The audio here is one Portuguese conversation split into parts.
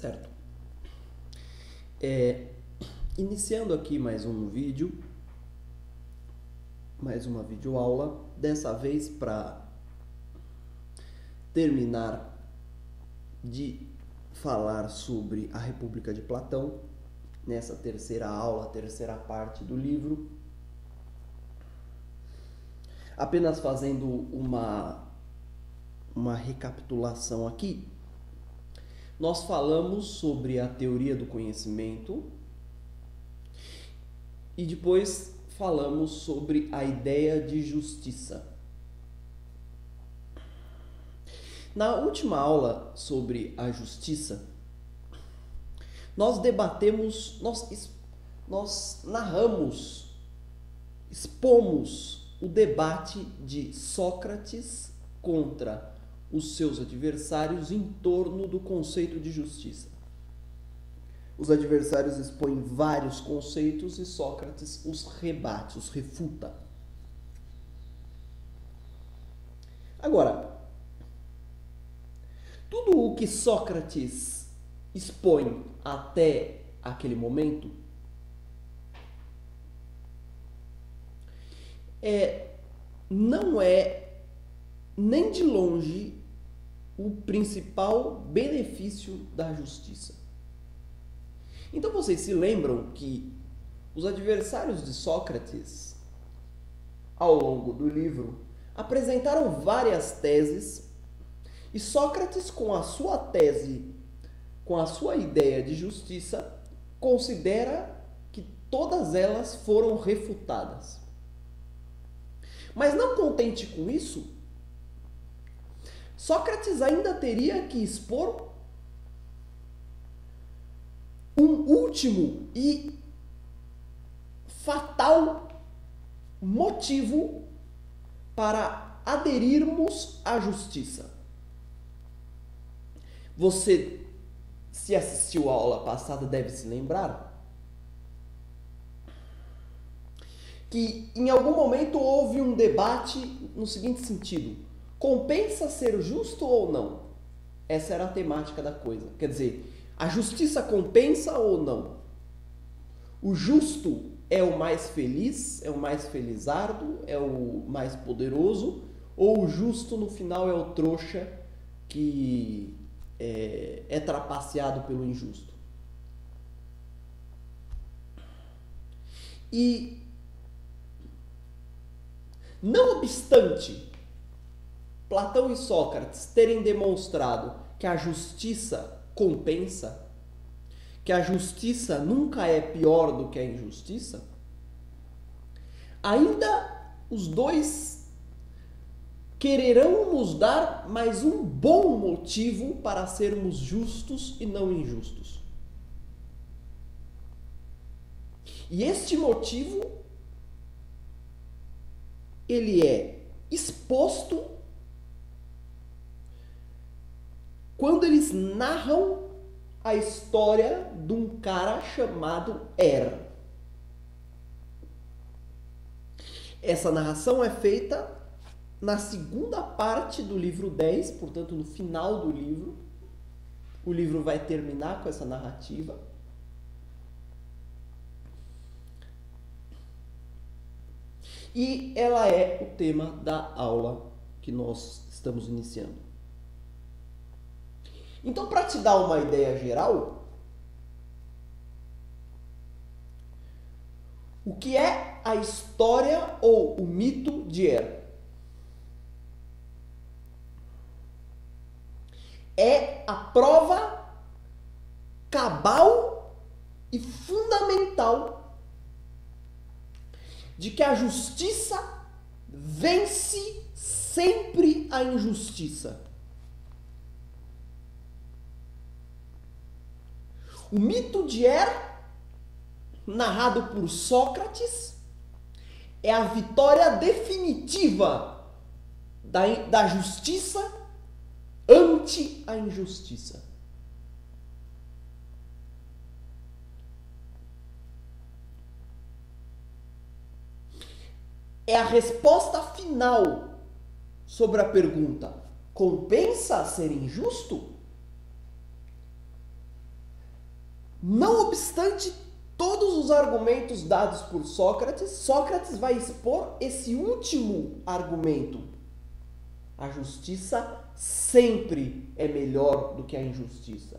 Certo? É, iniciando aqui mais um vídeo, mais uma videoaula, dessa vez para terminar de falar sobre a República de Platão, nessa terceira aula, terceira parte do livro. Apenas fazendo uma, uma recapitulação aqui, nós falamos sobre a teoria do conhecimento e depois falamos sobre a ideia de justiça. Na última aula sobre a justiça, nós debatemos, nós, nós narramos, expomos o debate de Sócrates contra os seus adversários em torno do conceito de justiça. Os adversários expõem vários conceitos e Sócrates os rebate, os refuta. Agora, tudo o que Sócrates expõe até aquele momento é, não é nem de longe o principal benefício da justiça. Então vocês se lembram que os adversários de Sócrates, ao longo do livro, apresentaram várias teses e Sócrates, com a sua tese, com a sua ideia de justiça, considera que todas elas foram refutadas. Mas não contente com isso, Sócrates ainda teria que expor um último e fatal motivo para aderirmos à justiça. Você, se assistiu à aula passada, deve se lembrar que em algum momento houve um debate no seguinte sentido: compensa ser justo ou não? Essa era a temática da coisa. Quer dizer, a justiça compensa ou não? O justo é o mais feliz, é o mais felizardo, é o mais poderoso, ou o justo no final é o trouxa que é, é trapaceado pelo injusto. E, não obstante Platão e Sócrates terem demonstrado que a justiça compensa, que a justiça nunca é pior do que a injustiça, ainda os dois quererão nos dar mais um bom motivo para sermos justos e não injustos. E este motivo ele é exposto quando eles narram a história de um cara chamado Er. Essa narração é feita na segunda parte do livro 10, portanto, no final do livro, o livro vai terminar com essa narrativa. E ela é o tema da aula que nós estamos iniciando. Então, para te dar uma ideia geral, o que é a história ou o mito de Er? é a prova cabal e fundamental de que a justiça vence sempre a injustiça. O mito de Er, narrado por Sócrates, é a vitória definitiva da, da justiça ante a injustiça. É a resposta final sobre a pergunta: compensa ser injusto? Não obstante todos os argumentos dados por Sócrates, Sócrates vai expor esse último argumento. A justiça sempre é melhor do que a injustiça.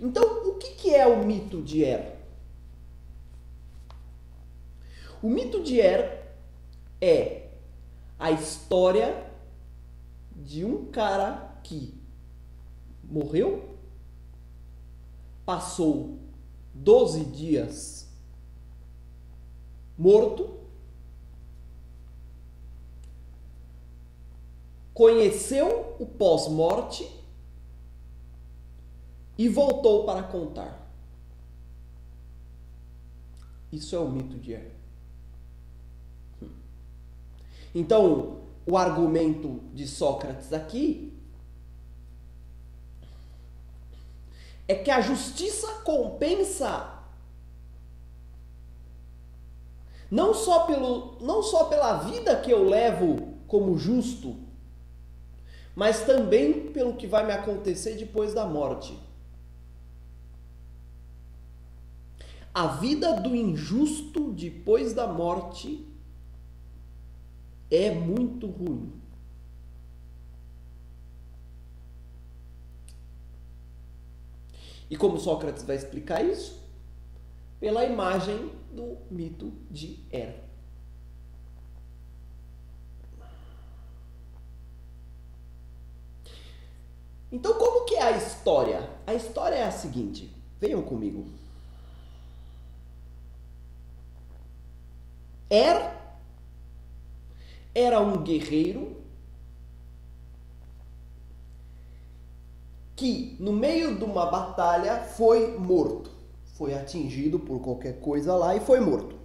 Então, o que é o mito de Er? O mito de Er é a história de um cara que morreu, passou 12 dias morto, conheceu o pós-morte e voltou para contar. Isso é o mito de Er. Então, o argumento de Sócrates aqui é que a justiça compensa não só, pelo, não só pela vida que eu levo como justo, mas também pelo que vai me acontecer depois da morte. A vida do injusto depois da morte é muito ruim. E como Sócrates vai explicar isso? Pela imagem do mito de Er. Então, como que é a história? A história é a seguinte: venham comigo. Er era um guerreiro que, no meio de uma batalha, foi morto. Foi atingido por qualquer coisa lá e foi morto.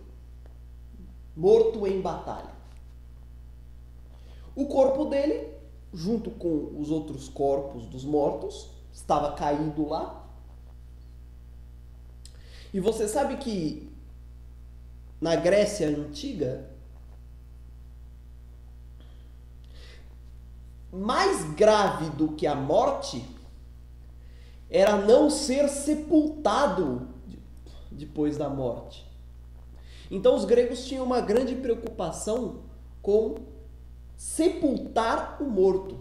Morto em batalha. O corpo dele, junto com os outros corpos dos mortos, estava caído lá. E você sabe que na Grécia antiga mais grave do que a morte era não ser sepultado depois da morte. Então os gregos tinham uma grande preocupação com sepultar o morto.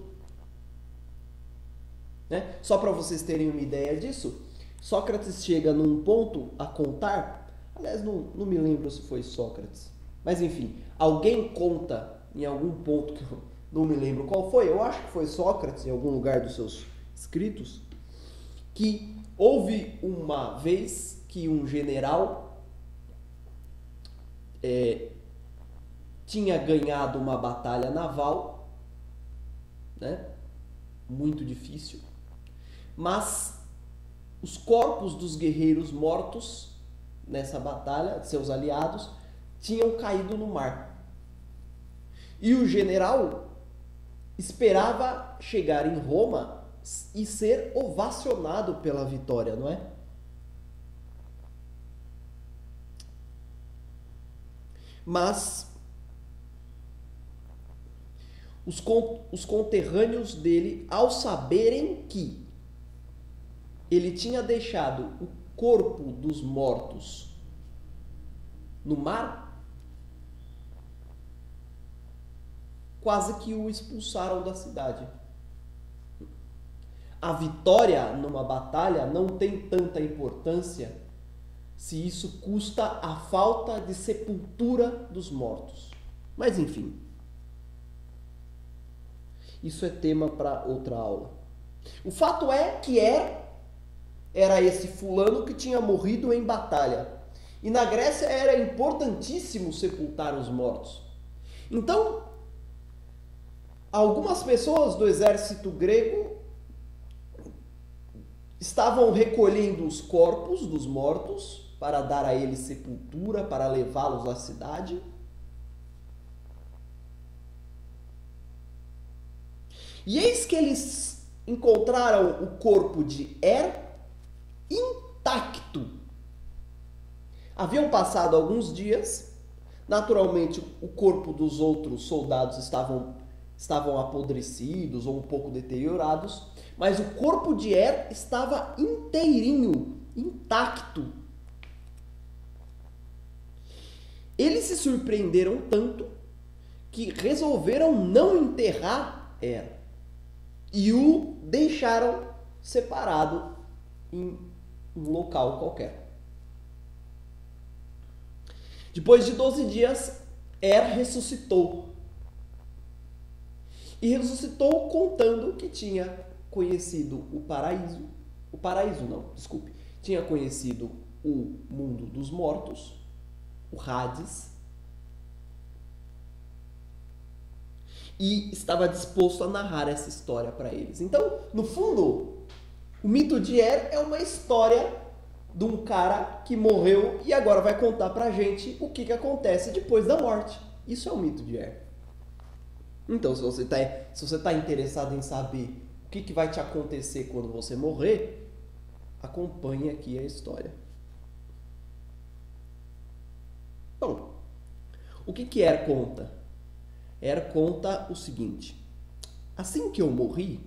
Né? Só para vocês terem uma ideia disso, Sócrates chega num ponto a contar, aliás, não, não me lembro se foi Sócrates, mas enfim, alguém conta em algum ponto que eu não me lembro qual foi, eu acho que foi Sócrates, em algum lugar dos seus escritos, que houve uma vez que um general é, tinha ganhado uma batalha naval, né? muito difícil, mas os corpos dos guerreiros mortos nessa batalha, seus aliados, tinham caído no mar. E o general esperava chegar em Roma e ser ovacionado pela vitória, não é? Mas os, os conterrâneos dele, ao saberem que ele tinha deixado o corpo dos mortos no mar, quase que o expulsaram da cidade. A vitória numa batalha não tem tanta importância se isso custa a falta de sepultura dos mortos. Mas enfim, isso é tema para outra aula. O fato é que é era esse fulano que tinha morrido em batalha. E na Grécia era importantíssimo sepultar os mortos. Então, algumas pessoas do exército grego estavam recolhendo os corpos dos mortos para dar a eles sepultura, para levá-los à cidade. E eis que eles encontraram o corpo de Er intacto. Haviam passado alguns dias, naturalmente o corpo dos outros soldados estavam estavam apodrecidos ou um pouco deteriorados, mas o corpo de Er estava inteirinho, intacto. Eles se surpreenderam tanto que resolveram não enterrar Er e o deixaram separado em um local qualquer. Depois de 12 dias, Er ressuscitou. E ressuscitou contando que tinha conhecido o paraíso. O paraíso não, desculpe. Tinha conhecido o mundo dos mortos, o Hades. E estava disposto a narrar essa história para eles. Então, no fundo, o mito de Er é uma história de um cara que morreu e agora vai contar pra gente o que, que acontece depois da morte. Isso é o mito de Er. Então, se você está se você tá interessado em saber que, que vai te acontecer quando você morrer, acompanhe aqui a história. Bom, o que, que Er conta? Er conta o seguinte: assim que eu morri,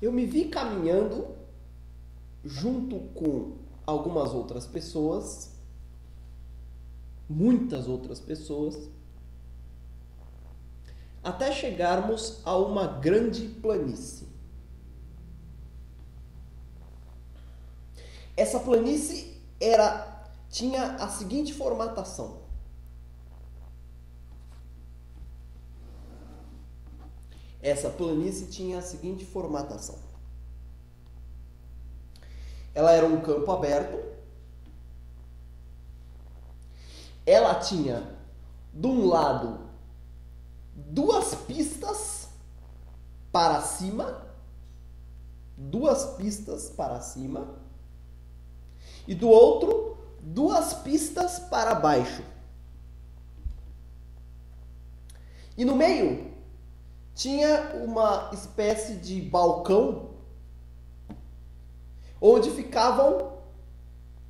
eu me vi caminhando junto com algumas outras pessoas, muitas outras pessoas, até chegarmos a uma grande planície. Essa planície era tinha a seguinte formatação: Essa planície tinha a seguinte formatação. Ela era um campo aberto. Ela tinha, de um lado, duas pistas para cima, duas pistas para cima, e do outro, duas pistas para baixo. E no meio tinha uma espécie de balcão onde ficavam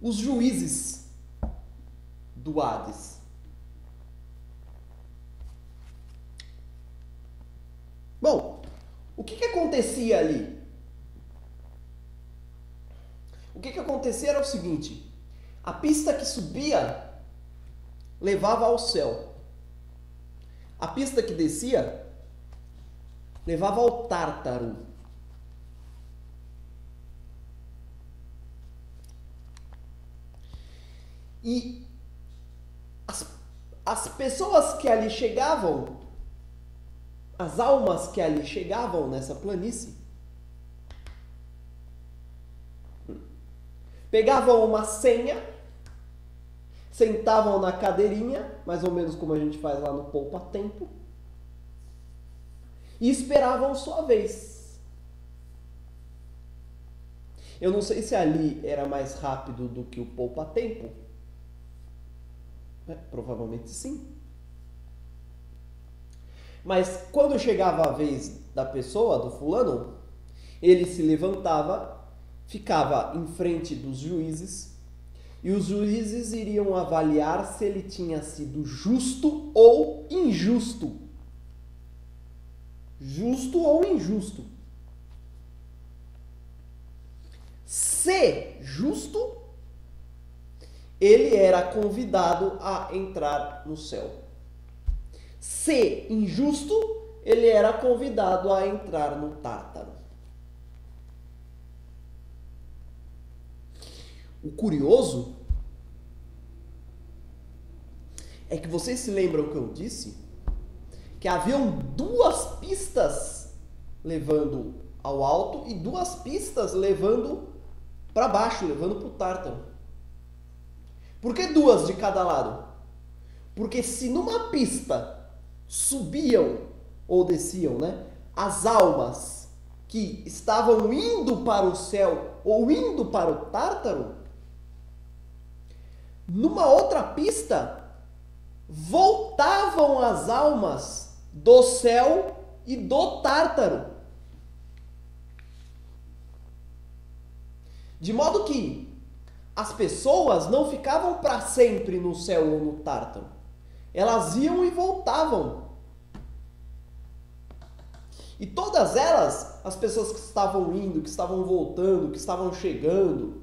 os juízes do Hades. Bom, o que, que acontecia ali? O que, que acontecia era o seguinte: a pista que subia levava ao céu, a pista que descia levava ao Tártaro. E as, as pessoas que ali chegavam, as almas que ali chegavam nessa planície, pegavam uma senha, sentavam na cadeirinha, mais ou menos como a gente faz lá no Poupa Tempo e esperavam sua vez. Eu não sei se ali era mais rápido do que o poupa-tempo. É, provavelmente sim. Mas quando chegava a vez da pessoa, do fulano, ele se levantava, ficava em frente dos juízes, e os juízes iriam avaliar se ele tinha sido justo ou injusto justo ou injusto. Se justo, ele era convidado a entrar no céu. Se injusto, ele era convidado a entrar no Tártaro. O curioso é que vocês se lembram que eu disse que haviam duas pistas levando ao alto e duas pistas levando para baixo, levando para o Tártaro. Por que duas de cada lado? Porque se numa pista subiam ou desciam, né, as almas que estavam indo para o céu ou indo para o Tártaro, numa outra pista voltavam as almas do céu e do Tártaro. De modo que as pessoas não ficavam para sempre no céu ou no Tártaro. Elas iam e voltavam. E todas elas, as pessoas que estavam indo, que estavam voltando, que estavam chegando,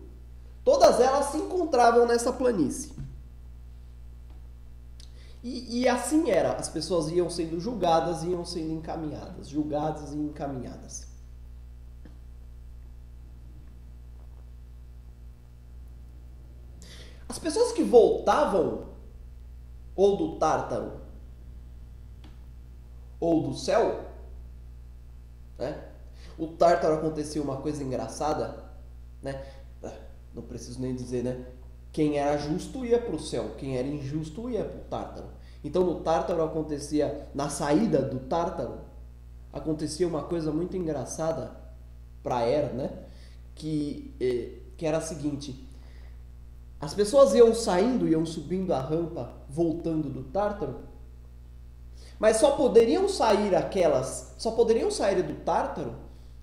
todas elas se encontravam nessa planície. E, e, assim era, as pessoas iam sendo julgadas, iam sendo encaminhadas, julgadas e encaminhadas. As pessoas que voltavam, ou do Tártaro, ou do céu, né? O Tártaro acontecia uma coisa engraçada, né? Ah, não preciso nem dizer, né? Quem era justo ia para o céu, quem era injusto ia para o Tártaro. Então no Tártaro acontecia, na saída do Tártaro, acontecia uma coisa muito engraçada para Era, né? Que, eh, que era a seguinte: as pessoas iam saindo, iam subindo a rampa, voltando do Tártaro, mas só poderiam sair aquelas, só poderiam sair do Tártaro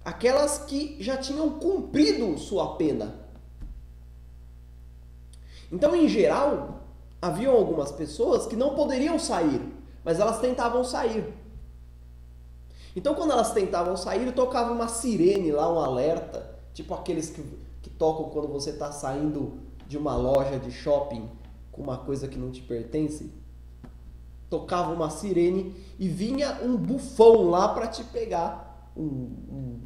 aquelas que já tinham cumprido sua pena. Então, em geral, haviam algumas pessoas que não poderiam sair, mas elas tentavam sair. Então, quando elas tentavam sair, tocava uma sirene lá, um alerta, tipo aqueles que, que tocam quando você está saindo de uma loja de shopping com uma coisa que não te pertence. Tocava uma sirene e vinha um bufão lá para te pegar, um, um,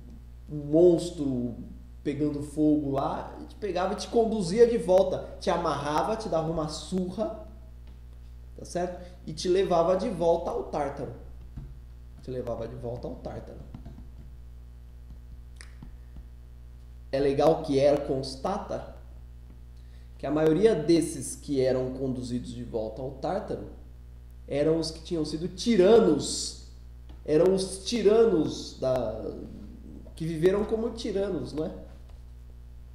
um monstro pegando fogo lá, te pegava e te conduzia de volta, te amarrava, te dava uma surra, tá certo? E te levava de volta ao Tártaro. Te levava de volta ao Tártaro. É legal que Er constata que a maioria desses que eram conduzidos de volta ao Tártaro eram os que tinham sido tiranos, eram os tiranos da que viveram como tiranos, não é?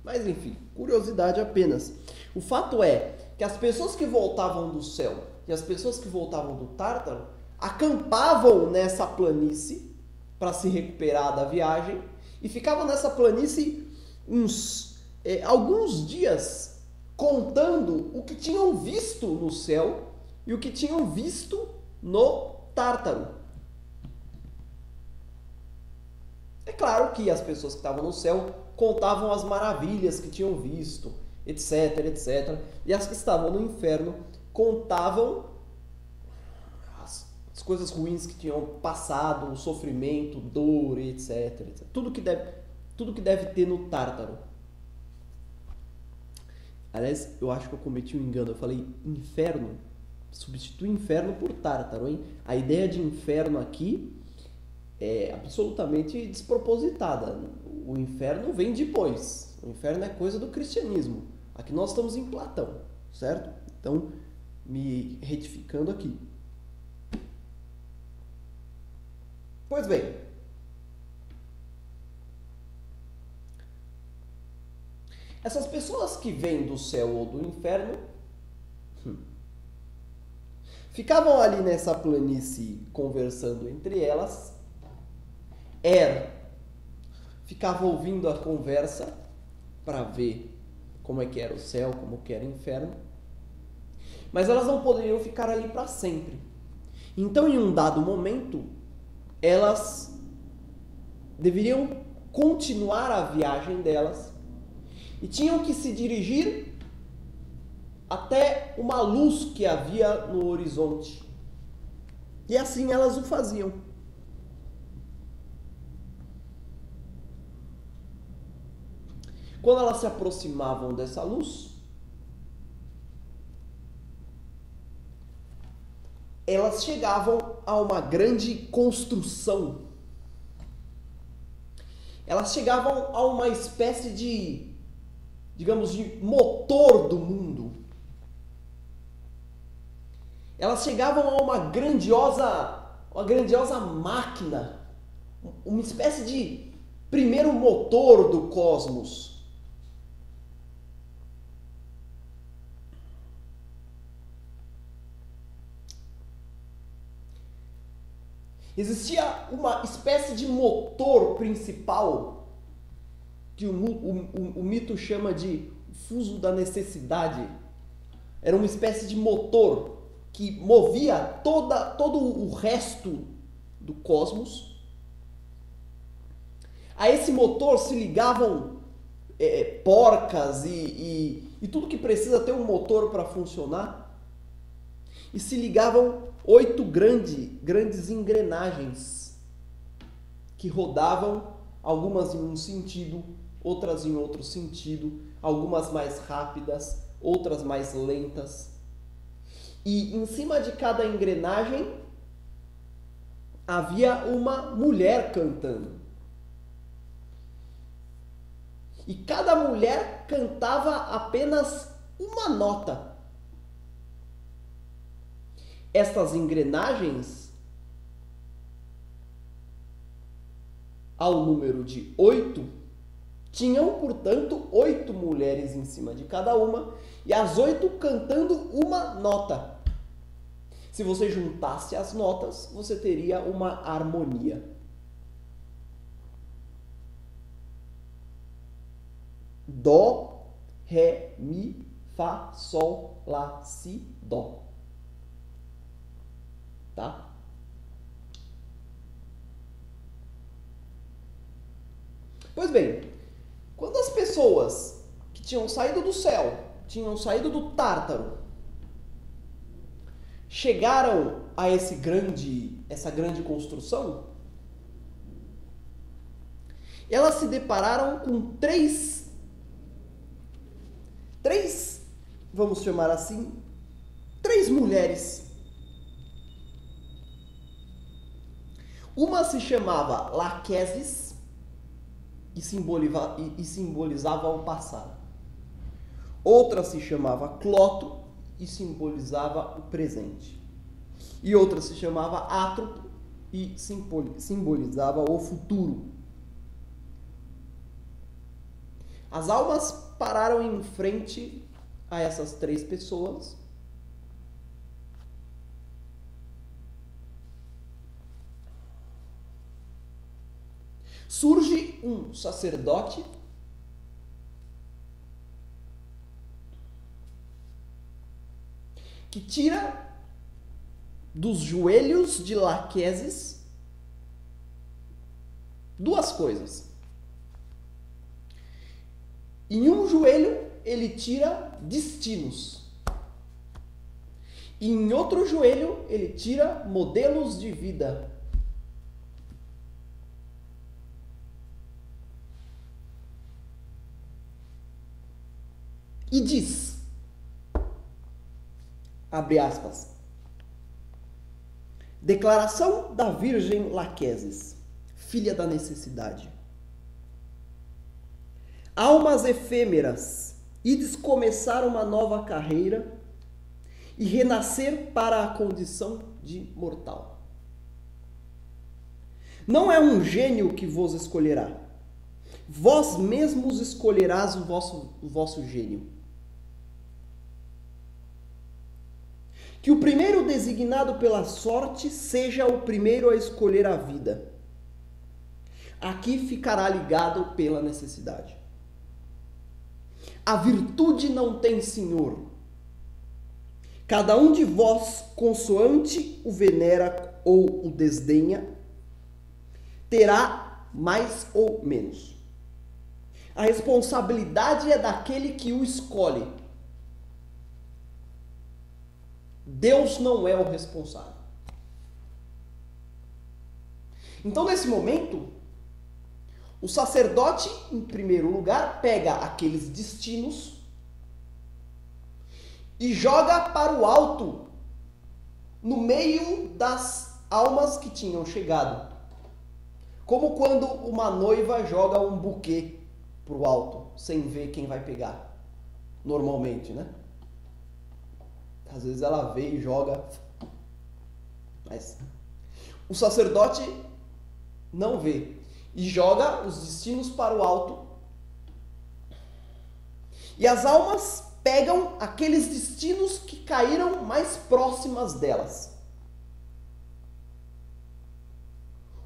Mas enfim, curiosidade apenas. O fato é que as pessoas que voltavam do céu e as pessoas que voltavam do Tártaro acampavam nessa planície para se recuperar da viagem e ficavam nessa planície uns é, alguns dias contando o que tinham visto no céu e o que tinham visto no Tártaro. É claro que as pessoas que estavam no céu contavam as maravilhas que tinham visto, etc, etc. E as que estavam no inferno contavam as, as coisas ruins que tinham passado, o sofrimento, dor, etc, etc. Tudo que deve, tudo que deve ter no Tártaro. Aliás, eu acho que eu cometi um engano. Eu falei inferno. Substitui inferno por Tártaro, hein? A ideia de inferno aqui é absolutamente despropositada. O inferno vem depois. O inferno é coisa do cristianismo. Aqui nós estamos em Platão, certo? Então, me retificando aqui. Pois bem. Essas pessoas que vêm do céu ou do inferno hum, ficavam ali nessa planície conversando entre elas Er ficava ouvindo a conversa para ver como é que era o céu, como que era o inferno. Mas elas não poderiam ficar ali para sempre. Então, em um dado momento, elas deveriam continuar a viagem delas e tinham que se dirigir até uma luz que havia no horizonte. E assim elas o faziam. Quando elas se aproximavam dessa luz, elas chegavam a uma grande construção. Elas chegavam a uma espécie de, digamos, de motor do mundo. Elas chegavam a uma grandiosa, uma grandiosa máquina, uma espécie de primeiro motor do cosmos. Existia uma espécie de motor principal que o, o, o, o mito chama de fuso da necessidade. Era uma espécie de motor que movia toda, todo o resto do cosmos. A esse motor se ligavam é, porcas e, e, e tudo que precisa ter um motor para funcionar. E se ligavam oito grande, grandes engrenagens que rodavam, algumas em um sentido, outras em outro sentido, algumas mais rápidas, outras mais lentas. E em cima de cada engrenagem havia uma mulher cantando. E cada mulher cantava apenas uma nota. Estas engrenagens, ao número de oito, tinham, portanto, oito mulheres em cima de cada uma, e as oito cantando uma nota. Se você juntasse as notas, você teria uma harmonia. Dó, Ré, Mi, Fá, Sol, Lá, Si, Dó. Tá? Pois bem, quando as pessoas que tinham saído do céu, tinham saído do Tártaro, chegaram a esse grande, essa grande construção, elas se depararam com três, três, vamos chamar assim, três mulheres. Uma se chamava Laquesis e simbolizava, e simbolizava o passado. Outra se chamava Cloto e simbolizava o presente. E outra se chamava átropo e simbolizava o futuro. As almas pararam em frente a essas três pessoas. Surge um sacerdote que tira dos joelhos de Laqueses duas coisas. Em um joelho ele tira destinos. Em outro joelho ele tira modelos de vida. E diz: Abre aspas. Declaração da Virgem Laqueses, filha da necessidade. Almas efêmeras, ides começar uma nova carreira e renascer para a condição de mortal. Não é um gênio que vos escolherá. Vós mesmos escolherás o vosso, o vosso gênio. Que o primeiro designado pela sorte seja o primeiro a escolher a vida. Aqui ficará ligado pela necessidade. A virtude não tem senhor. Cada um de vós, consoante o venera ou o desdenha, terá mais ou menos. A responsabilidade é daquele que o escolhe Deus não é o responsável. Então, nesse momento, o sacerdote, em primeiro lugar, pega aqueles destinos e joga para o alto, no meio das almas que tinham chegado. Como quando uma noiva joga um buquê para o alto, sem ver quem vai pegar. Normalmente, né? Às vezes ela vê e joga. Mas o sacerdote não vê e joga os destinos para o alto. E as almas pegam aqueles destinos que caíram mais próximas delas.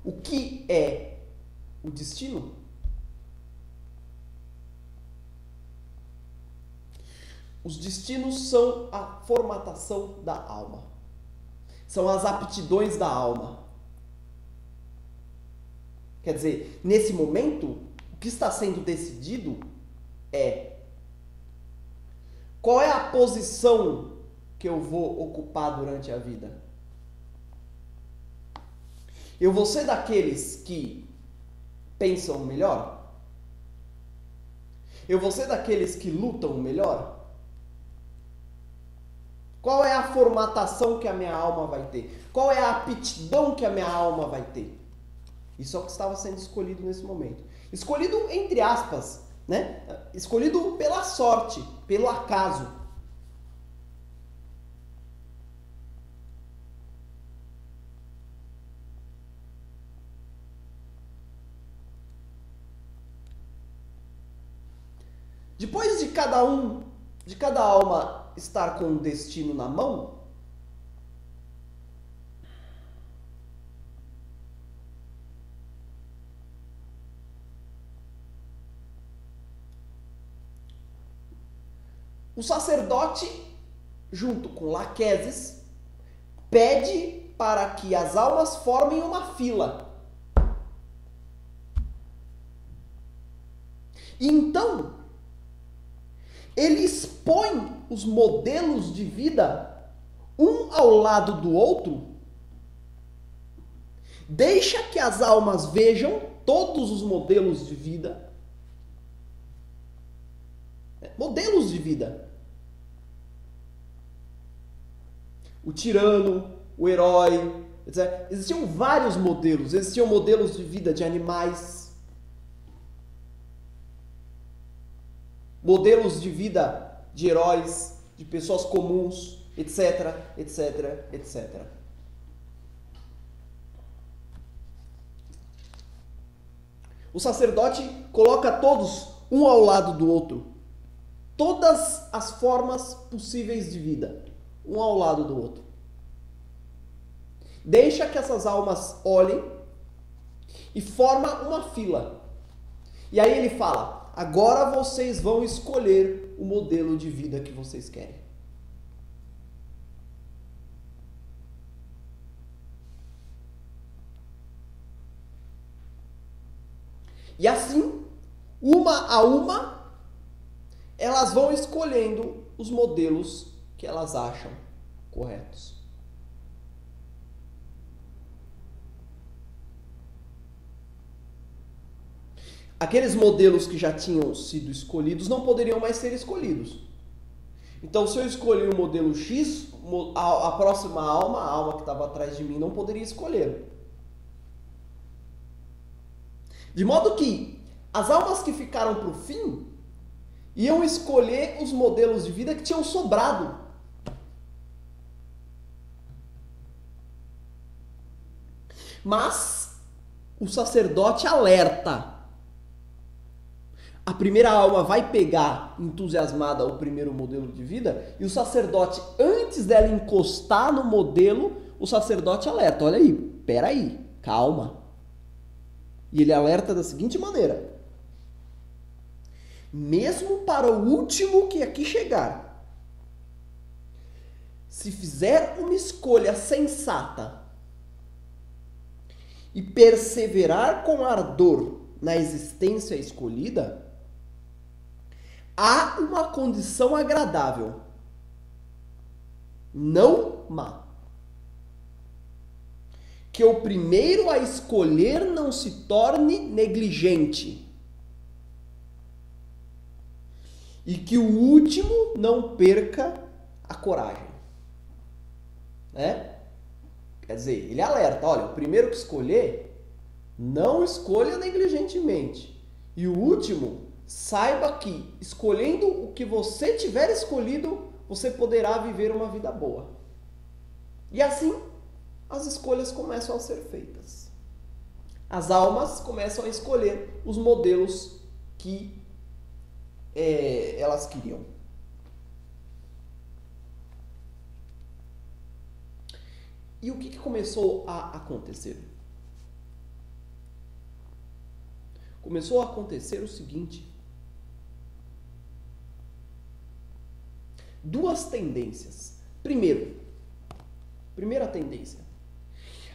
O que é o destino? Os destinos são a formatação da alma. são as aptidões da alma. Quer dizer, nesse momento, o que está sendo decidido é qual é a posição que eu vou ocupar durante a vida. Eu vou ser daqueles que pensam melhor? Eu vou ser daqueles que lutam melhor? Qual é a formatação que a minha alma vai ter? Qual é a aptidão que a minha alma vai ter? Isso é o que estava sendo escolhido nesse momento. Escolhido entre aspas, né? Escolhido pela sorte, pelo acaso. Depois de cada um, de cada alma estar com o destino na mão, o sacerdote, junto com Laqueses, pede para que as almas formem uma fila. Então, ele expõe os modelos de vida um ao lado do outro, deixa que as almas vejam todos os modelos de vida, modelos de vida. O tirano, o herói, etc. Existiam vários modelos, existiam modelos de vida de animais, modelos de vida de heróis, de pessoas comuns, etc, etc, etc. O sacerdote coloca todos um ao lado do outro. Todas as formas possíveis de vida, um ao lado do outro. Deixa que essas almas olhem e forma uma fila. E aí ele Agora vocês vão escolher o modelo de vida que vocês querem. E assim, uma a uma, elas vão escolhendo os modelos que elas acham corretos. Aqueles modelos que já tinham sido escolhidos não poderiam mais ser escolhidos. Então, se eu escolhi o modelo X, a, próxima alma, a alma que estava atrás de mim, não poderia escolher. De modo que as almas que ficaram para o fim iam escolher os modelos de vida que tinham sobrado. Mas o sacerdote alerta a primeira alma vai pegar entusiasmada o primeiro modelo de vida e o sacerdote, antes dela encostar no modelo, o sacerdote alerta: olha aí, peraí, calma. E ele alerta da seguinte maneira: mesmo para o último que aqui chegar, se fizer uma escolha sensata e perseverar com ardor na existência escolhida, há uma condição agradável, não má. Que o primeiro a escolher não se torne negligente. E que o último não perca a coragem. Né? Quer dizer, ele alerta: olha, o primeiro que escolher, não escolha negligentemente. E o último, saiba que escolhendo o que você tiver escolhido, você poderá viver uma vida boa. E assim, as escolhas começam a ser feitas. As almas começam a escolher os modelos que é, elas queriam. E o que, que começou a acontecer? Começou a acontecer o seguinte: duas tendências. Primeiro, Primeira tendência.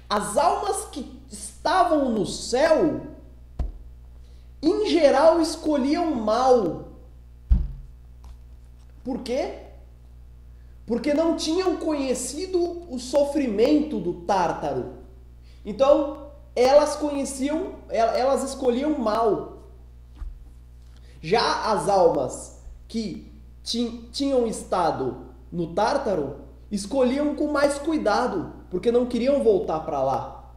As almas que estavam no céu, em geral, escolhiam mal. Por quê? Porque não tinham conhecido o sofrimento do tártaro. Então, elas conheciam, elas escolhiam mal. Já as almas que tinham estado no Tártaro escolhiam com mais cuidado, porque não queriam voltar para lá.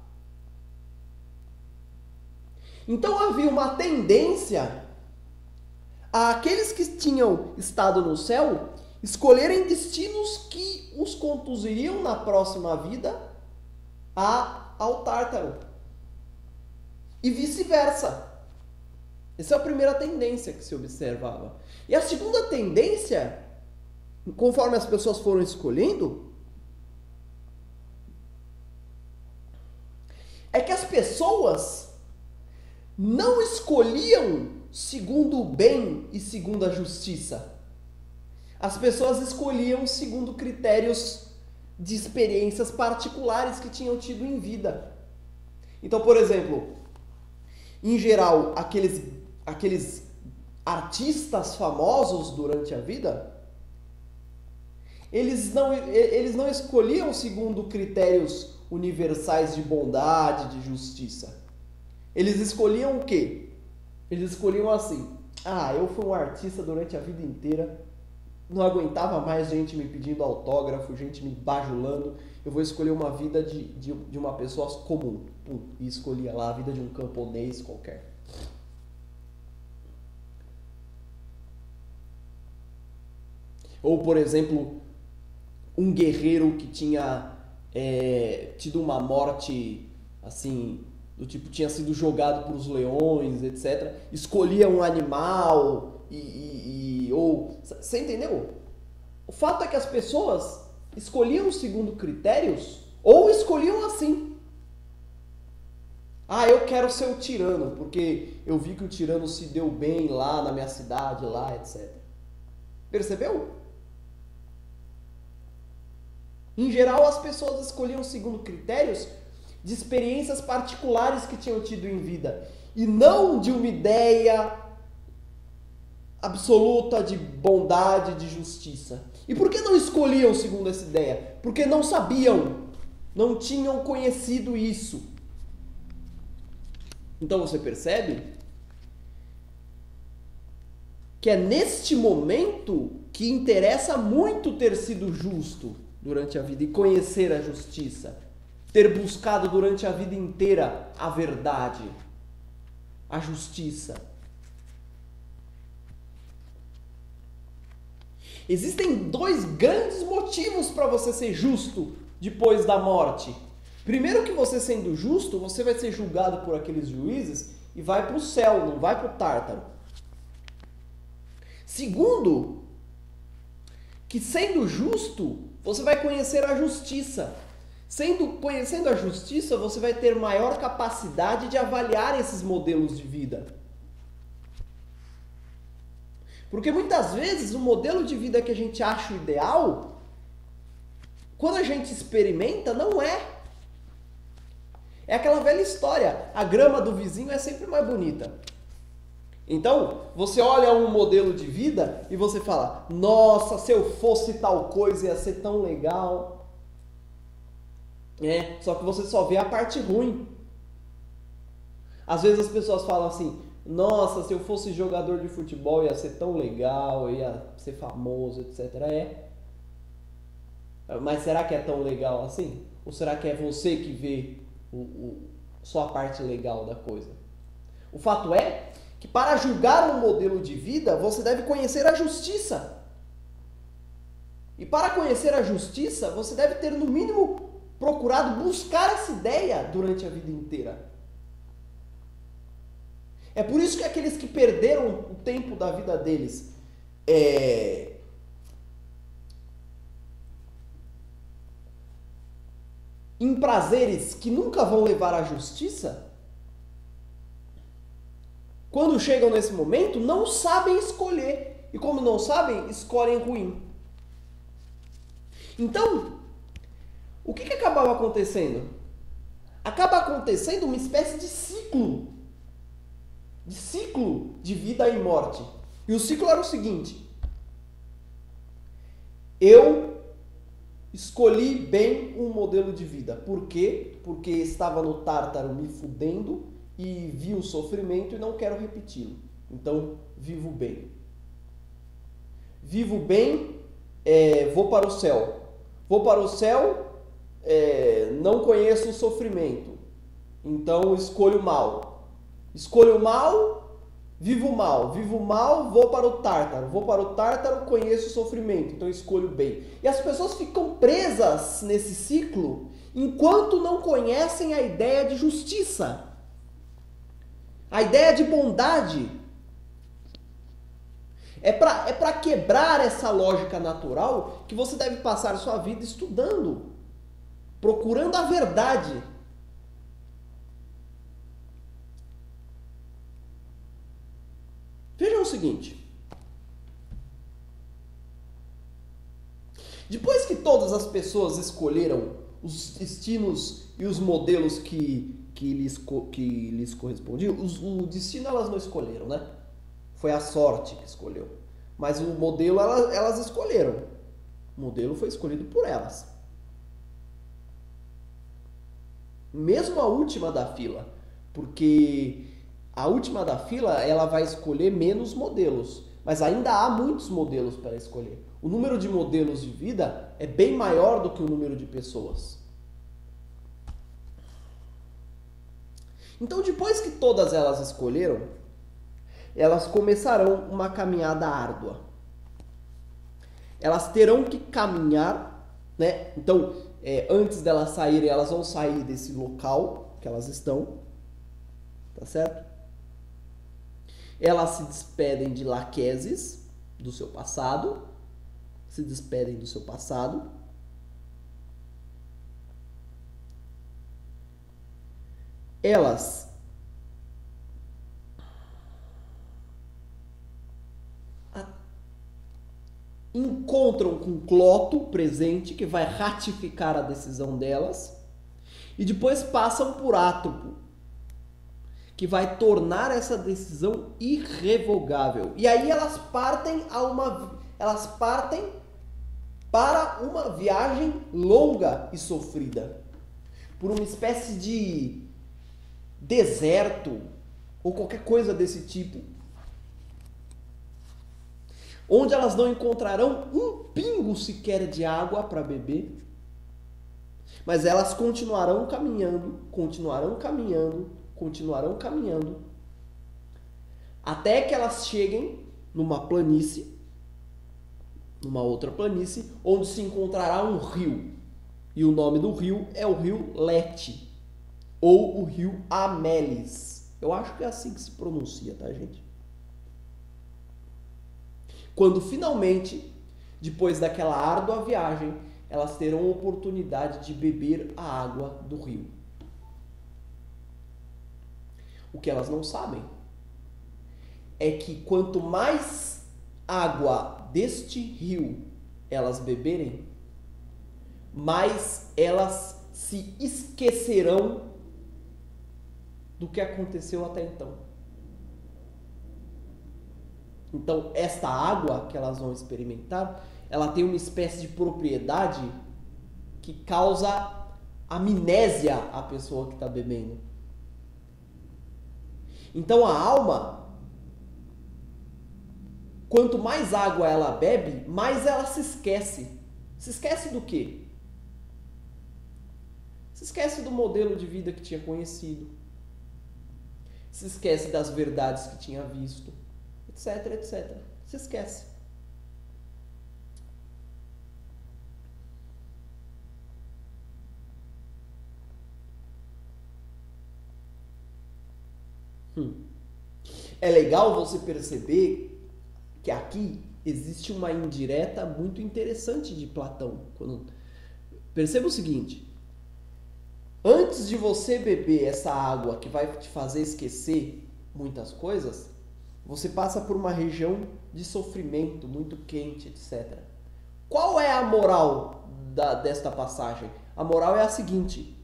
Então havia uma tendência a aqueles que tinham estado no céu escolherem destinos que os conduziriam na próxima vida a, ao Tártaro. E vice-versa. Essa é a primeira tendência que se observava. E a segunda tendência, conforme as pessoas foram escolhendo, é que as pessoas não escolhiam segundo o bem e segundo a justiça. As pessoas escolhiam segundo critérios de experiências particulares que tinham tido em vida. Então, por exemplo, em geral, aqueles aqueles artistas famosos durante a vida, eles não, eles não escolhiam segundo critérios universais de bondade, de justiça. Eles escolhiam o quê? Eles escolhiam assim: ah, eu fui um artista durante a vida inteira, não aguentava mais gente me pedindo autógrafo, gente me bajulando, eu vou escolher uma vida de, de, de uma pessoa comum. Pum, e escolhia lá a vida de um camponês qualquer. Ou, por exemplo, um guerreiro que tinha é, tido uma morte assim, do tipo, tinha sido jogado para os leões, etc. Escolhia um animal e, e, e. ou. Você entendeu? O fato é que as pessoas escolhiam segundo critérios ou escolhiam assim. Ah, eu quero ser o tirano, porque eu vi que o tirano se deu bem lá na minha cidade, lá, etc. Percebeu? Em geral, as pessoas escolhiam segundo critérios de experiências particulares que tinham tido em vida e não de uma ideia absoluta de bondade, de justiça. E por que não escolhiam segundo essa ideia? Porque não sabiam, não tinham conhecido isso. Então você percebe que é neste momento que interessa muito ter sido justo durante a vida e conhecer a justiça, ter buscado durante a vida inteira a verdade, a justiça. Existem dois grandes motivos para você ser justo depois da morte. Primeiro que você sendo justo, você vai ser julgado por aqueles juízes e vai para o céu, não vai para o tártaro. Segundo, que sendo justo, você vai conhecer a justiça. Sendo conhecendo a justiça, você vai ter maior capacidade de avaliar esses modelos de vida. Porque muitas vezes o modelo de vida que a gente acha ideal, quando a gente experimenta, não é. É aquela velha história: a grama do vizinho é sempre mais bonita. Então, você olha um modelo de vida e você fala: Nossa, se eu fosse tal coisa ia ser tão legal. É, só que você só vê a parte ruim. Às vezes as pessoas falam assim: Nossa, se eu fosse jogador de futebol ia ser tão legal, ia ser famoso, etc. É. Mas será que é tão legal assim? Ou será que é você que vê o, o, só a parte legal da coisa? O fato é que para julgar um modelo de vida, você deve conhecer a justiça. E para conhecer a justiça, você deve ter, no mínimo, procurado buscar essa ideia durante a vida inteira. É por isso que aqueles que perderam o tempo da vida deles é, em prazeres que nunca vão levar à justiça, quando chegam nesse momento, não sabem escolher. E como não sabem, escolhem ruim. Então, o que, que acabava acontecendo? Acaba acontecendo uma espécie de ciclo. De ciclo de vida e morte. E o ciclo era o seguinte: eu escolhi bem um modelo de vida. Por quê? Porque estava no tártaro me fudendo e vi o sofrimento e não quero repeti-lo. Então, vivo bem. Vivo bem, é, vou para o céu. Vou para o céu, é, não conheço o sofrimento. Então, escolho mal. Escolho mal, Vivo mal, vivo mal, vou para o tártaro. Vou para o tártaro, conheço o sofrimento, então escolho bem. E as pessoas ficam presas nesse ciclo enquanto não conhecem a ideia de justiça, a ideia de bondade. É para é quebrar essa lógica natural que você deve passar sua vida estudando, procurando a verdade Vejam o seguinte. Depois que todas as pessoas escolheram os destinos e os modelos que, que, lhes, que lhes correspondiam, os, o destino elas não escolheram, né? Foi a sorte que escolheu. Mas o modelo elas, elas escolheram. O modelo foi escolhido por elas. Mesmo a última da fila. Porque a última da fila, ela vai escolher menos modelos, mas ainda há muitos modelos para escolher. O número de modelos de vida é bem maior do que o número de pessoas. Então, depois que todas elas escolheram, elas começarão uma caminhada árdua. Elas terão que caminhar, né? Então, é, antes delas saírem, elas vão sair desse local que elas estão, tá certo? Elas se despedem de Laqueses, do seu passado, se despedem do seu passado. Elas encontram com Cloto presente, que vai ratificar a decisão delas, e depois passam por Átropo, que vai tornar essa decisão irrevogável. E aí elas partem a uma elas partem para uma viagem longa e sofrida, por uma espécie de deserto ou qualquer coisa desse tipo, onde elas não encontrarão um pingo sequer de água para beber, mas elas continuarão caminhando, continuarão caminhando continuarão caminhando até que elas cheguem numa planície, numa outra planície, onde se encontrará um rio. E o nome do rio é o rio Lete, ou o rio Amelis. Eu acho que é assim que se pronuncia, tá, gente? Quando finalmente, depois daquela árdua viagem, elas terão a oportunidade de beber a água do rio. O que elas não sabem é que quanto mais água deste rio elas beberem, mais elas se esquecerão do que aconteceu até então. Então, esta água que elas vão experimentar, ela tem uma espécie de propriedade que causa amnésia à pessoa que está bebendo. Então a alma, quanto mais água ela bebe, mais ela se esquece. Se esquece do quê? Se esquece do modelo de vida que tinha conhecido. Se esquece das verdades que tinha visto, etc, etc. Se esquece. Hum. É legal você perceber que aqui existe uma indireta muito interessante de Platão. Quando... Perceba o seguinte: antes de você beber essa água que vai te fazer esquecer muitas coisas, você passa por uma região de sofrimento muito quente, etc. Qual é a moral da, desta passagem? A moral é a seguinte: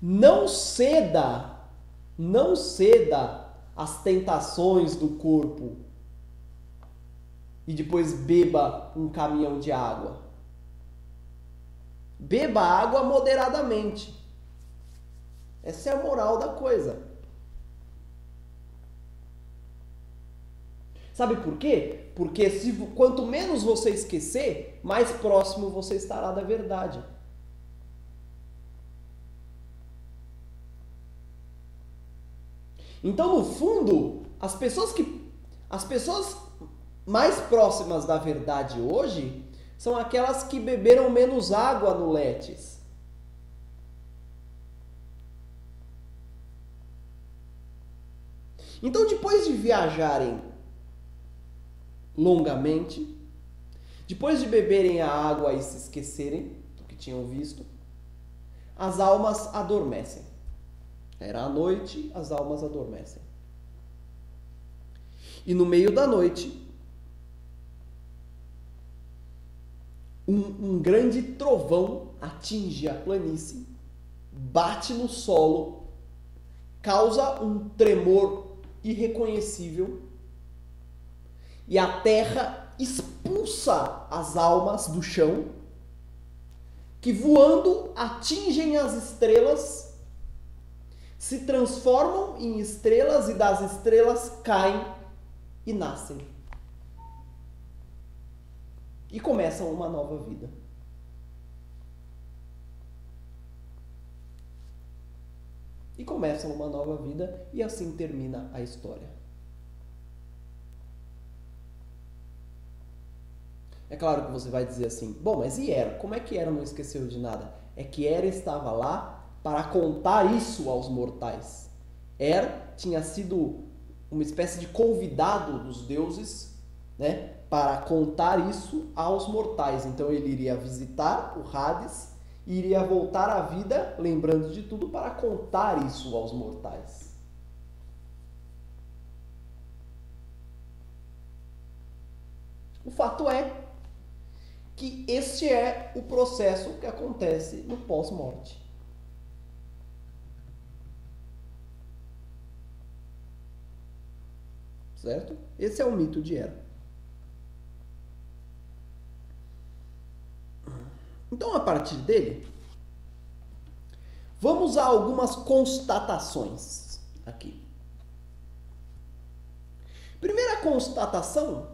não ceda, não ceda às tentações do corpo e depois beba um caminhão de água. Beba água moderadamente. Essa é a moral da coisa. Sabe por quê? Porque se, quanto menos você esquecer, mais próximo você estará da verdade. Então, no fundo, as pessoas que as pessoas mais próximas da verdade hoje são aquelas que beberam menos água no Letes. Então, depois de viajarem longamente, depois de beberem a água e se esquecerem do que tinham visto, as almas adormecem. Era a noite, as almas adormecem. E no meio da noite, um, um grande trovão atinge a planície, bate no solo, causa um tremor irreconhecível e a terra expulsa as almas do chão, que voando atingem as estrelas, se transformam em estrelas e das estrelas caem e nascem e começam uma nova vida. E começam uma nova vida e assim termina a história. É claro que você vai dizer assim: bom, mas e Era? Como é que Era não esqueceu de nada? É que Era estava lá para contar isso aos mortais. Era tinha sido uma espécie de convidado dos deuses, né? Para contar isso aos mortais. Então ele iria visitar o Hades e iria voltar à vida, lembrando de tudo, para contar isso aos mortais. O fato é que este é o processo que acontece no pós-morte. Certo? Esse é o mito de Hera. Então, a partir dele, vamos a algumas constatações aqui. Primeira constatação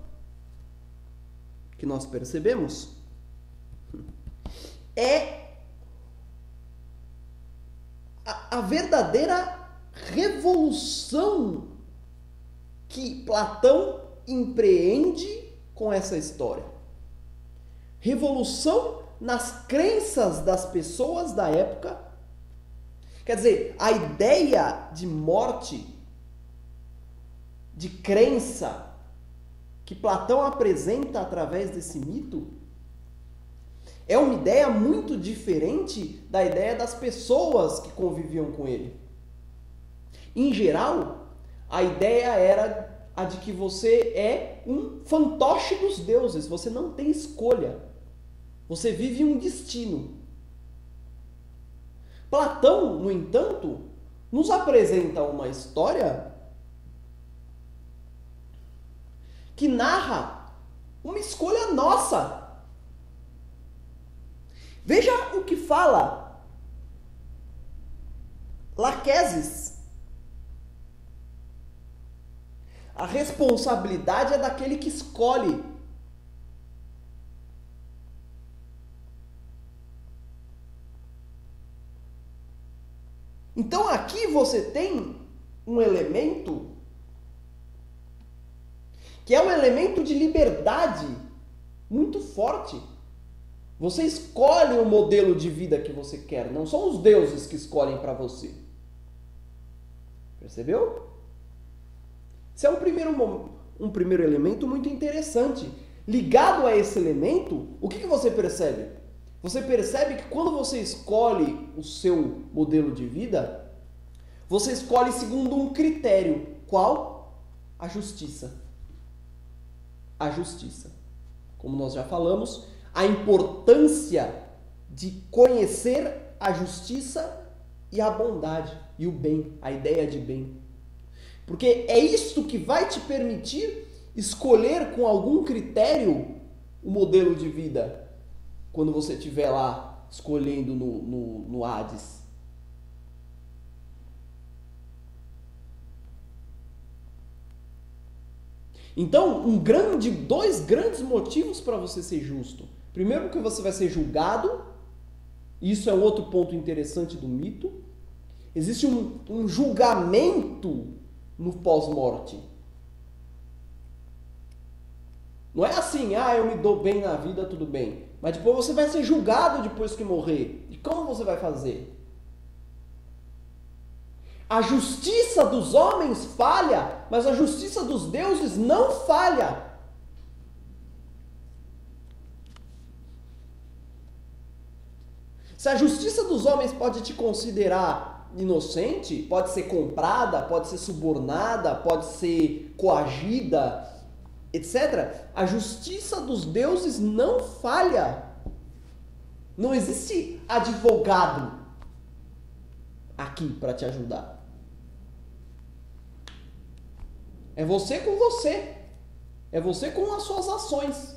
que nós percebemos é a, a verdadeira revolução que Platão empreende com essa história. Revolução nas crenças das pessoas da época. Quer dizer, a ideia de morte, de crença, que Platão apresenta através desse mito, é uma ideia muito diferente da ideia das pessoas que conviviam com ele. Em geral, a ideia era a de que você é um fantoche dos deuses, você não tem escolha. Você vive um destino. Platão, no entanto, nos apresenta uma história que narra uma escolha nossa. Veja o que fala Laqueses. A responsabilidade é daquele que escolhe Então aqui você tem um elemento que é um elemento de liberdade muito forte. Você escolhe o modelo de vida que você quer, não são os deuses que escolhem para você. Percebeu? Esse é um primeiro, um primeiro elemento muito interessante. Ligado a esse elemento, o que, que você percebe? Você percebe que quando você escolhe o seu modelo de vida, você escolhe segundo um critério. Qual? A justiça. A justiça. Como nós já falamos, a importância de conhecer a justiça e a bondade e o bem, a ideia de bem. Porque é isto que vai te permitir escolher com algum critério o modelo de vida quando você estiver lá escolhendo no, no, no Hades. Então, um grande, dois grandes motivos para você ser justo. Primeiro, que você vai ser julgado. Isso é outro ponto interessante do mito. Existe um, um julgamento no pós-morte. Não é assim, ah, eu me dou bem na vida, tudo bem. Mas depois você vai ser julgado depois que morrer. E como você vai fazer? A justiça dos homens falha, mas a justiça dos deuses não falha. Se a justiça dos homens pode te considerar inocente, pode ser comprada, pode ser subornada, pode ser coagida, etc., a justiça dos deuses não falha. Não existe advogado aqui para te ajudar. É você com você. É você com as suas ações.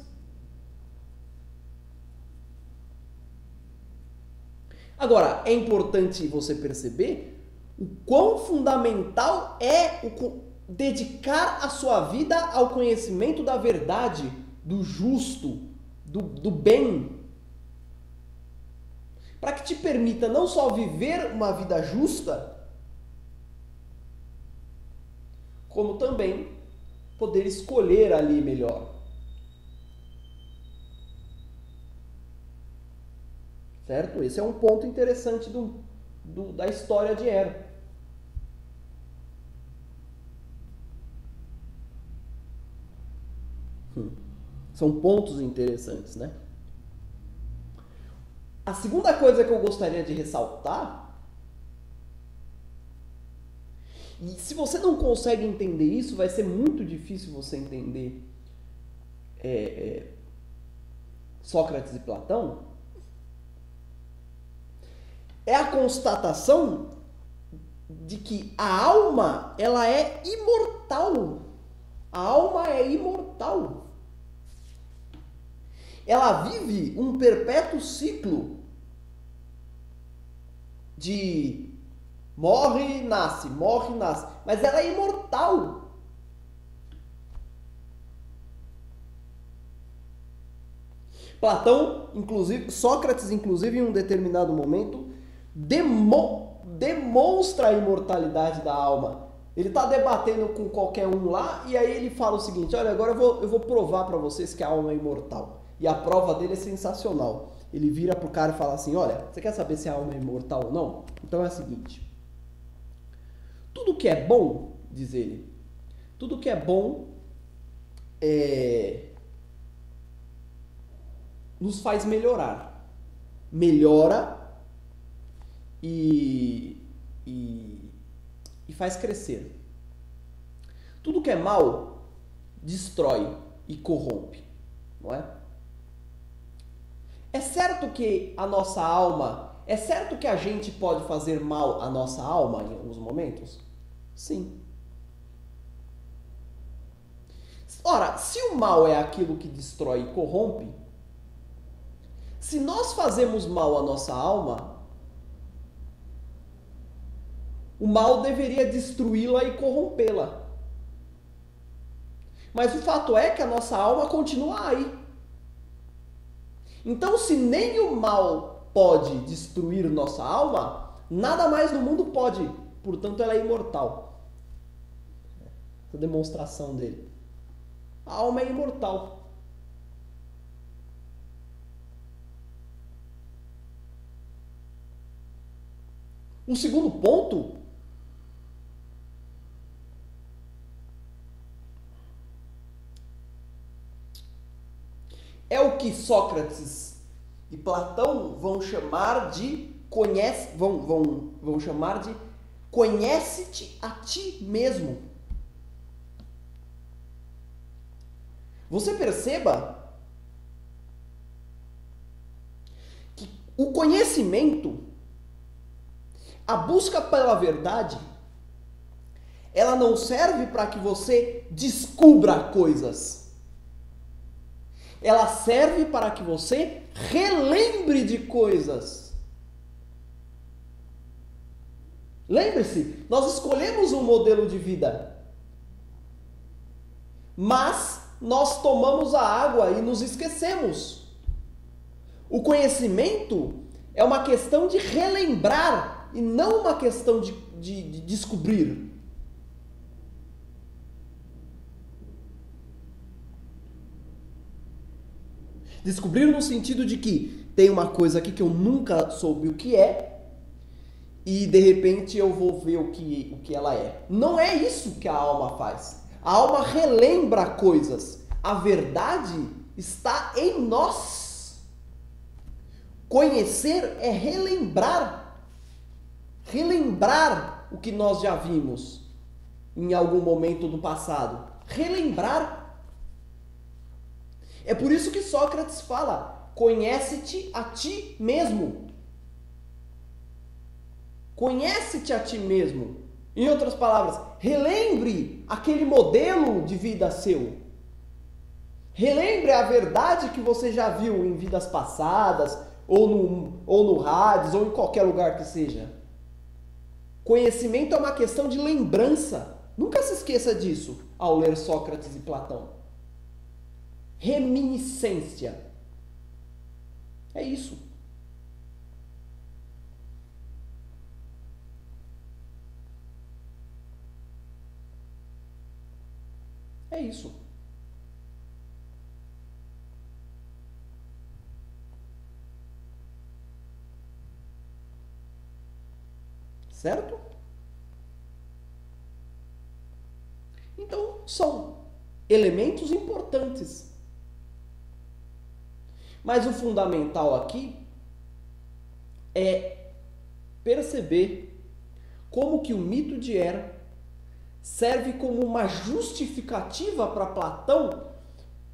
Agora, é importante você perceber o quão fundamental é o dedicar a sua vida ao conhecimento da verdade, do justo, do, do bem. Para que te permita não só viver uma vida justa, como também poder escolher ali melhor. Certo? Esse é um ponto interessante do, do da história de Era. Hum. São pontos interessantes, né? A segunda coisa que eu gostaria de ressaltar E se você não consegue entender isso, vai ser muito difícil você entender é, é, Sócrates e Platão. É a constatação de que a alma ela é imortal. A alma é imortal. Ela vive um perpétuo ciclo de Morre e nasce, morre e nasce. Mas ela é imortal. Platão, inclusive, Sócrates, inclusive, em um determinado momento, demo, demonstra a imortalidade da alma. Ele está debatendo com qualquer um lá e aí ele fala o seguinte: olha, agora eu vou, eu vou provar para vocês que a alma é imortal. E a prova dele é sensacional. Ele vira pro cara e fala assim: olha, você quer saber se a alma é imortal ou não? Então é o seguinte: tudo que é bom, diz ele, tudo que é bom é, nos faz melhorar. Melhora e, e, e faz crescer. Tudo que é mal destrói e corrompe, não é? É certo que a nossa alma, é certo que a gente pode fazer mal à nossa alma em alguns momentos? Sim. Ora, se o mal é aquilo que destrói e corrompe, se nós fazemos mal à nossa alma, o mal deveria destruí-la e corrompê-la. Mas o fato é que a nossa alma continua aí. Então, se nem o mal pode destruir nossa alma, nada mais no mundo pode. Portanto, ela é imortal essa demonstração dele. A alma é imortal. O segundo ponto é o que Sócrates e Platão vão chamar de conhece, vão, vão, vão chamar de conhece-te a ti mesmo. Você perceba que o conhecimento, a busca pela verdade, ela não serve para que você descubra coisas. Ela serve para que você relembre de coisas. Lembre-se, nós escolhemos um modelo de vida, mas nós tomamos a água e nos esquecemos. O conhecimento é uma questão de relembrar e não uma questão de, de, de descobrir. Descobrir no sentido de que tem uma coisa aqui que eu nunca soube o que é e de repente eu vou ver o que, o que ela é. Não é isso que a alma faz. A alma relembra coisas. A verdade está em nós. Conhecer é relembrar. Relembrar o que nós já vimos em algum momento do passado. Relembrar. É por isso que Sócrates fala: conhece-te a ti mesmo. Conhece-te a ti mesmo. Em outras palavras, relembre aquele modelo de vida seu. Relembre a verdade que você já viu em vidas passadas, ou no, ou no Hades, ou em qualquer lugar que seja. Conhecimento é uma questão de lembrança. Nunca se esqueça disso ao ler Sócrates e Platão. Reminiscência. É isso. É isso. Certo? Então, são elementos importantes. Mas o fundamental aqui é perceber como que o mito de Hera serve como uma justificativa para Platão,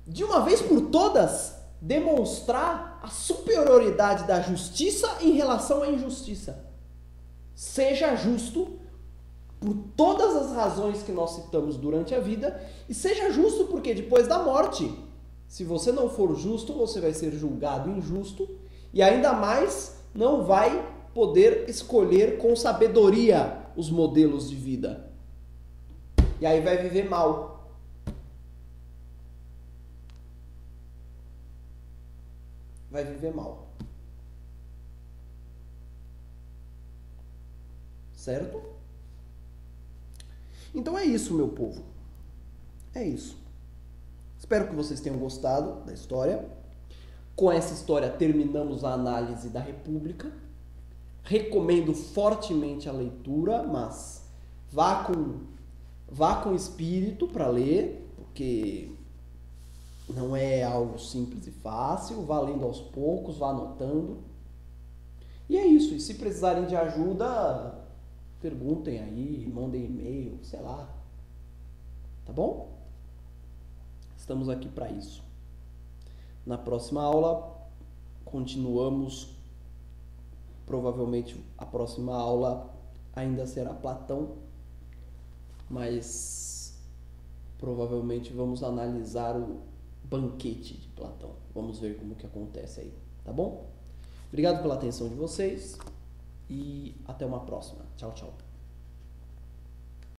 de uma vez por todas, demonstrar a superioridade da justiça em relação à injustiça. Seja justo por todas as razões que nós citamos durante a vida, e seja justo porque depois da morte, se você não for justo, você vai ser julgado injusto e ainda mais não vai poder escolher com sabedoria os modelos de vida. E aí vai viver mal. Vai viver mal. Certo? Então é isso, meu povo. É isso. Espero que vocês tenham gostado da história. Com essa história terminamos a análise da República. Recomendo fortemente a leitura, mas vá com Vá com espírito para ler, porque não é algo simples e fácil. Vá lendo aos poucos, vá anotando. E é isso. E se precisarem de ajuda, perguntem aí, mandem e-mail, sei lá. Tá bom? Estamos aqui para isso. Na próxima aula, continuamos. Provavelmente a próxima aula ainda será Platão mas provavelmente vamos analisar o banquete de Platão. Vamos ver como que acontece aí, tá bom? Obrigado pela atenção de vocês e até uma próxima. Tchau, tchau.